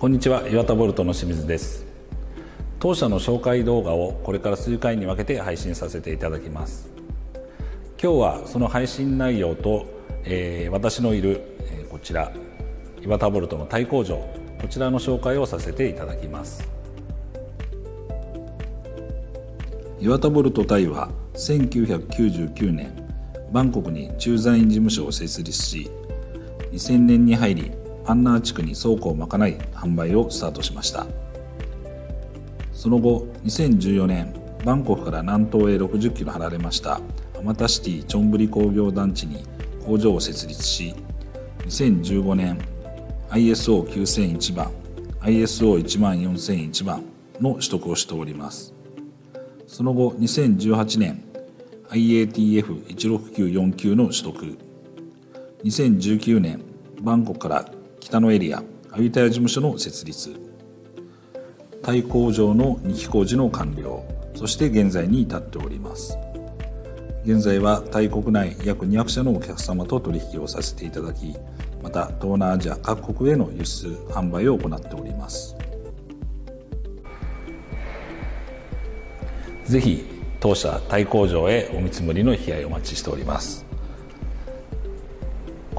こんにちは岩田ボルトの清水です。当社の紹介動画をこれから数回に分けて配信させていただきます。今日はその配信内容と、えー、私のいる、えー、こちら岩田ボルトの太工場こちらの紹介をさせていただきます。岩田ボルトタイは1999年バンコクに駐在員事務所を設立し2000年に入りパンナー地区に倉庫をまかない販売をスタートしました。その後2014年バンコクから南東へ60キロ離れましたアマタシティチョンブリ工業団地に工場を設立し2015年 ISO9001 番 ISO14001 番の取得をしております。その後2018年 IATF16949 の取得。2019年バンコクから北のエリアアユタヤ事務所の設立。タイ工場の2期工事の完了。そして現在に至っております。現在はタイ国内約200社のお客様と取引をさせていただきまた東南アジア各国への輸出販売を行っております。ぜひ当社タイ工場へお見積もりの引き合お待ちしております。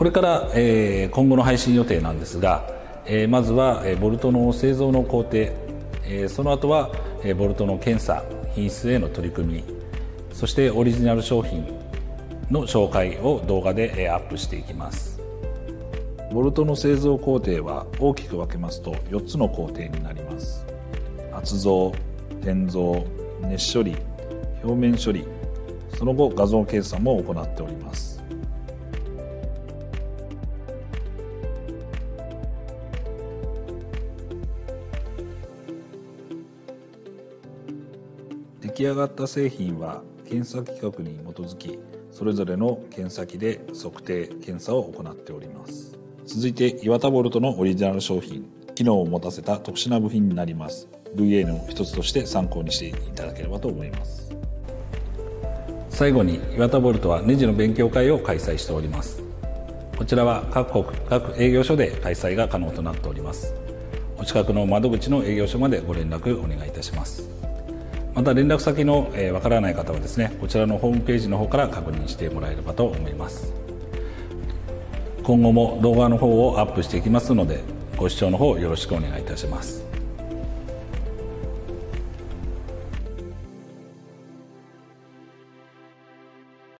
これから、えー、今後の配信予定なんですが、えー、まずは、えー、ボルトの製造の工程、えー、その後は、えー、ボルトの検査品質への取り組みそしてオリジナル商品の紹介を動画で、えー、アップしていきます。ボルトの製造工程は大きく分けますと4つの工程になります。圧造転造熱処理表面処理その後画像計算も行っております。出来上がった製品は検査規格に基づきそれぞれの検査機で測定検査を行っております。続いて岩田ボルトのオリジナル商品。機能を持たせた特殊な部品になります。VA の一つとして参考にしていただければと思います。最後に岩田ボルトはネジの勉強会を開催しております。こちらは各国各営業所で開催が可能となっております。お近くの窓口の営業所までご連絡お願いいたします。また連絡先のわ、えー、からない方はですねこちらのホームページの方から確認してもらえればと思います。今後も動画の方をアップしていきますのでご視聴の方よろしくお願いいたします。